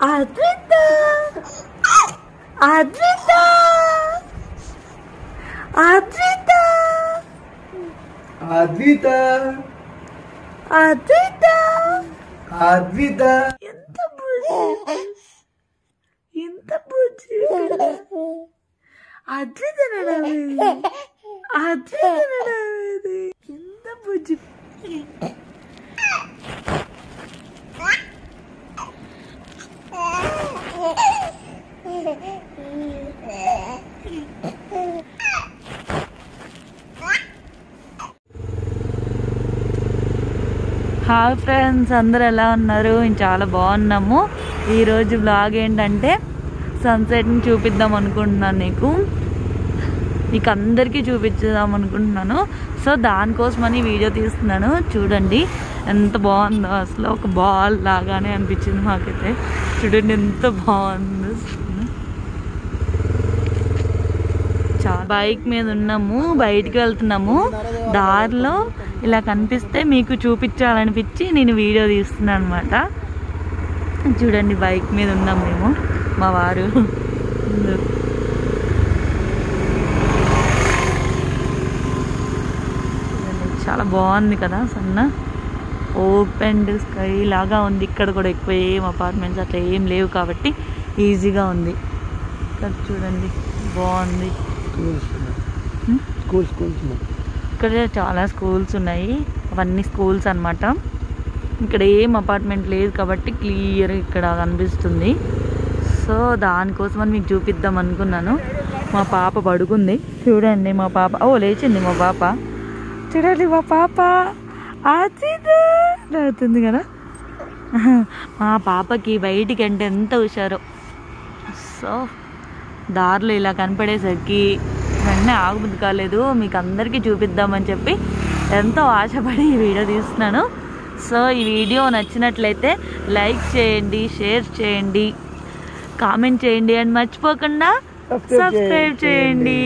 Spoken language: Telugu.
అద్విత! అద్విత! అద్విత! అద్విత! అద్విత! అద్విత! ఎంత ఎంత అద్విత నడవేది అద్విత నడవేది ఎంత బుజ్జి! హాయ్ ఫ్రెండ్స్ అందరు ఎలా ఉన్నారు? మేము చాలా బాగున్నాము. ఈరోజు బ్లాగ్ ఏంటంటే సన్సెట్ని చూపిద్దాం అనుకుంటున్నాను నీకు. నీకు అందరికీ చూపించుదాం అనుకుంటున్నాను. సో దానికోసమని వీడియో తీస్తున్నాను. చూడండి ఎంత బాగుందో. అసలు ఒక బాల్ లాగానే అనిపించింది మాకైతే. చూడండి ఎంత బాగుందో చాలా బైక్ మీద ఉన్నాము బయటికి వెళ్తున్నాము. దారిలో ఇలా కనిపిస్తే మీకు చూపించాలనిపించి నేను వీడియో తీస్తున్నాను అనమాట చూడండి బైక్ మీద ఉన్నాం మేము మా వారు. చాలా బాగుంది కదా సన్న. ఓపెన్ స్కై లాగా ఉంది. ఇక్కడ కూడా ఎక్కువ ఏం అపార్ట్మెంట్స్ అట్లా ఏం లేవు కాబట్టి ఈజీగా ఉంది. ఇక్కడ చూడండి బాగుంది. స్కూల్ స్కూల్స్ ఇక్కడ చాలా స్కూల్స్ ఉన్నాయి. అవన్నీ స్కూల్స్ అన్నమాట. ఇక్కడ ఏం అపార్ట్మెంట్ లేదు కాబట్టి క్లియర్ ఇక్కడ కనిపిస్తుంది. సో దానికోసమని మీకు చూపిద్దాం అనుకున్నాను. మా పాప పడుకుంది. చూడండి మా పాప ఓ లేచింది మా పాప. చూడండి మా పాప. అవుతుంది కదా? మా పాపకి బయటికి అంటే ఎంత హుషారో. సో దారిలో ఇలా కనపడేసరికి వెంటనే ఆగుబుద్ధి కాలేదు. మీకు అందరికీ చూపిద్దామని చెప్పి ఎంతో ఆశపడి ఈ వీడియో తీస్తున్నాను. సో ఈ వీడియో నచ్చినట్లయితే లైక్ చేయండి షేర్ చేయండి కామెంట్ చేయండి అండ్ మర్చిపోకుండా సబ్స్క్రైబ్. చేయండి.